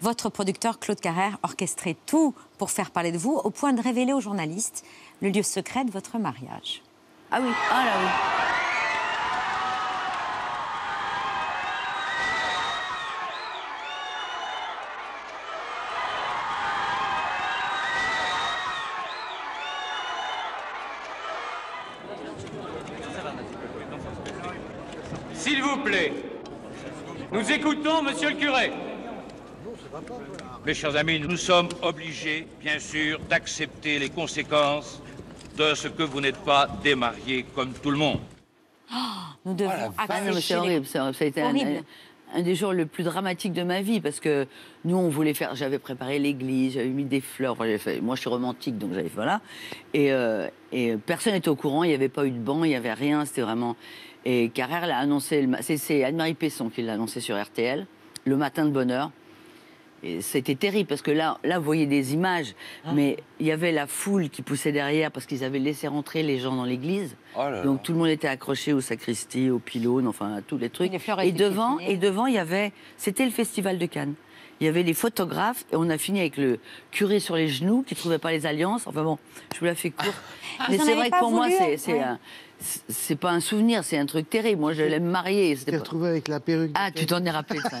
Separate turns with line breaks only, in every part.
votre producteur Claude Carrère orchestrait tout pour faire parler de vous, au point de révéler aux journalistes le lieu secret de votre mariage.
Ah oui, ah là oui.
S'il vous plaît, nous écoutons Monsieur le curé. Mes chers amis, nous sommes obligés, bien sûr, d'accepter les conséquences de ce que vous n'êtes pas démariés comme tout le monde.
Nous devons
Ah non, mais
accepter
c'est horrible. Ça a été un,
Horrible.
un des jours le plus dramatiques de ma vie parce que nous, on voulait faire. J'avais préparé l'église, j'avais mis des fleurs. enfin, fait- moi, je suis romantique, donc j'avais fait voilà. Et, euh, et personne n'était au courant. Il n'y avait pas eu de banc, il n'y avait rien. C'était vraiment. Et Carrère l'a annoncé. c'est Anne-Marie Pesson qui l'a annoncé sur RTL le matin de bonne heure. C'était terrible parce que là, là, vous voyez des images,
Ah.
mais il y avait la foule qui poussait derrière parce qu'ils avaient laissé rentrer les gens dans l'église.
Oh là.
Donc tout le monde était accroché aux sacristies, aux pylônes, enfin à tous les trucs.
Les
et devant, et devant, il y avait, c'était le festival de Cannes. Il y avait les photographes et on a fini avec le curé sur les genoux qui trouvait pas les alliances. Enfin bon, je vous la fais court. Mais
Vous en
c'est vrai que pour moi,
voulu,
c'est c'est
ouais.
un- c'est- pas un souvenir, c'est un truc terrible. Moi, je l'aime marier.
Tu t'es retrouvé avec la perruque.
Ah, tu
Ken.
t'en es rappelé ça.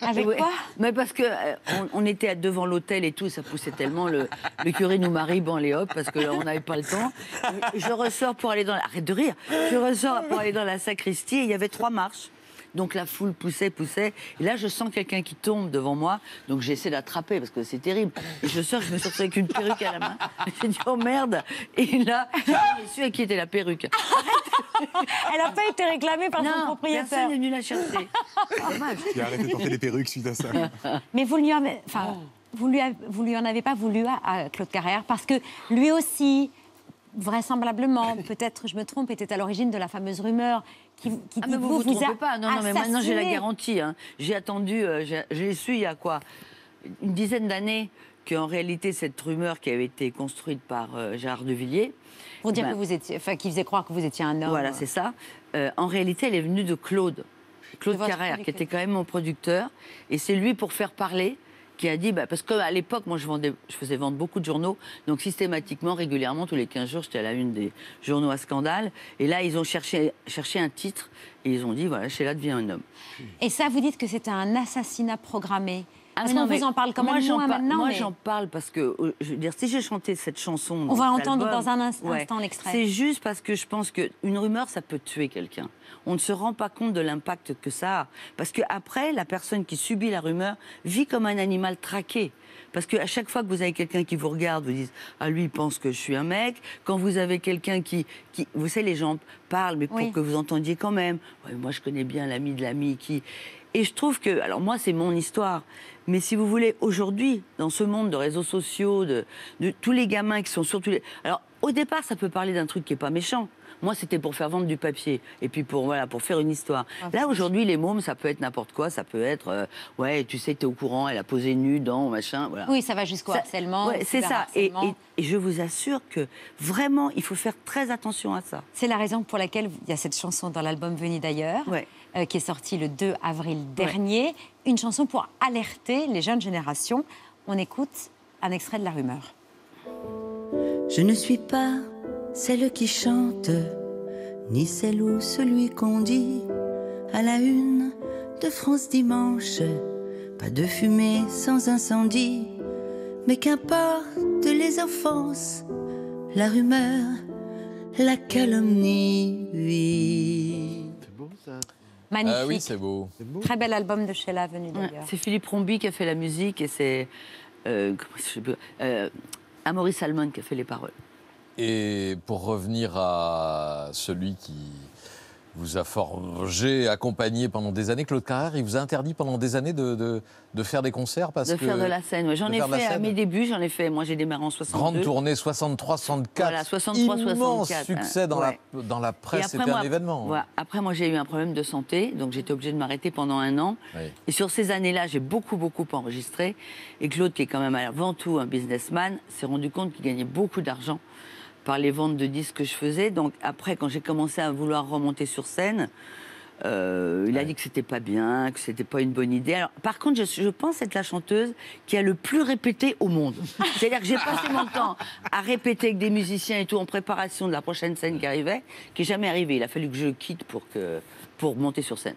Avec
Ouais.
quoi?
Mais parce que euh, on, on était devant l'hôtel et tout, ça poussait tellement. Le, le curé nous marie, bon, allez hop, parce qu'on n'avait pas le temps. Je ressors pour aller dans la... Arrête de rire Je ressors pour aller dans la sacristie et il y avait trois marches. Donc la foule poussait, poussait. Et là, je sens quelqu'un qui tombe devant moi. Donc j'essaie d'attraper parce que c'est terrible. Et je sors, je me sors avec une perruque à la main. J'ai dit, oh merde Et là, je suis à qui était la perruque.
Elle n'a pas été réclamée par son
Non,
propriétaire.
personne n'est venu la chercher. Dommage.
Il a arrêté de porter les perruques suite à ça.
Mais vous lui, avez, enfin, vous, lui avez- vous lui en avez pas voulu à, à Claude Carrère parce que lui aussi, vraisemblablement, peut-être je me trompe, était à l'origine de la fameuse rumeur qui, qui
Ah,
dit
mais vous vous,
a
pas. Non, non, mais maintenant j'ai la garantie. hein. J'ai attendu, euh, j'ai- su il y a quoi? Une dizaine d'années qu'en réalité cette rumeur qui avait été construite par euh, Gérard de Villiers,
Pour dire
Ben,
que vous étiez, enfin, qui faisait croire que vous étiez un homme.
voilà, c'est ça. Euh, en réalité, elle est venue de Claude. Claude
De
Carrère, qui était quand même mon producteur. Et c'est lui, pour faire parler, qui a dit, bah, parce qu'à l'époque, moi, je, vendais, je faisais vendre beaucoup de journaux. Donc, systématiquement, régulièrement, tous les 15 jours, j'étais à la une des journaux à scandale. Et là, ils ont cherché, cherché un titre. Et ils ont dit, voilà, Sheila devient un homme.
Et ça, vous dites que c'était un assassinat programmé.
Ah, mais
qu'on vous en parle quand
moi,
maintenant.
Moi,
mais-
j'en parle parce que, euh, je veux dire, si j'ai chanté cette chanson.
On va entendre
album,
dans un ins- instant l'extrait.
C'est juste parce que je pense qu'une rumeur, ça peut tuer quelqu'un. On ne se rend pas compte de l'impact que ça a. Parce qu'après, la personne qui subit la rumeur vit comme un animal traqué. Parce qu'à chaque fois que vous avez quelqu'un qui vous regarde, vous dites Ah, lui, il pense que je suis un mec. Quand vous avez quelqu'un qui, qui. Vous savez, les gens parlent, mais pour
Oui.
que vous entendiez quand même. Ouais, moi, je connais bien l'ami de l'ami qui. Et je trouve que. Alors, moi, c'est mon histoire. Mais si vous voulez, aujourd'hui, dans ce monde de réseaux sociaux, de, de tous les gamins qui sont sur tous les. Alors, au départ, ça peut parler d'un truc qui n'est pas méchant. Moi, c'était pour faire vendre du papier et puis pour voilà pour faire une histoire. Là, aujourd'hui, les mômes, ça peut être n'importe quoi. Ça peut être, euh, ouais, tu sais, tu es au courant, elle a posé nue dans machin, voilà.
Oui, ça va jusqu'au harcèlement.
ouais, c'est ça. Et,
cyberharcèlement.
et- et je vous assure que vraiment, il faut faire très attention à ça.
C'est la raison pour laquelle il y a cette chanson dans l'album Venu d'ailleurs,
Ouais.
Euh, qui est sortie le 2 avril dernier. Une chanson pour alerter les jeunes générations. On écoute un extrait de la rumeur.
Je ne suis pas celle qui chante, ni celle ou celui qu'on dit à la une de France Dimanche. Pas de fumée sans incendie, mais qu'importe les offenses, la rumeur, la calomnie. oui.
Magnifique.
Ah oui, c'est beau.
Très bel album de Sheila Venu
Ouais,
d'ailleurs.
C'est Philippe Rombi qui a fait la musique et c'est euh, euh, Amaury Salmon qui a fait les paroles.
Et pour revenir à celui qui vous a forgé, accompagné pendant des années, Claude Carrère, il vous a interdit pendant des années de, de- de faire des concerts parce
de
que
faire de la scène. ouais. J'en ai fait à mes débuts, j'en ai fait. Moi, j'ai démarré en 62.
Grande tournée 63-64.
Voilà, 63,
Immense
64,
succès dans,
ouais.
la, dans la presse, c'était un événement.
voilà. Après, moi, j'ai eu un problème de santé, donc j'étais obligée de m'arrêter pendant un an.
Oui.
Et sur ces années-là, j'ai beaucoup, beaucoup enregistré. Et Claude, qui est quand même avant tout un businessman, s'est rendu compte qu'il gagnait beaucoup d'argent par les ventes de disques que je faisais. Donc après, quand j'ai commencé à vouloir remonter sur scène, Euh, il a dit que c'était pas bien, que c'était pas une bonne idée. Alors, par contre, je, je pense être la chanteuse qui a le plus répété au monde. C'est-à-dire que j'ai passé mon temps à répéter avec des musiciens et tout en préparation de la prochaine scène qui arrivait, qui est jamais arrivée. Il a fallu que je quitte pour que pour monter sur scène.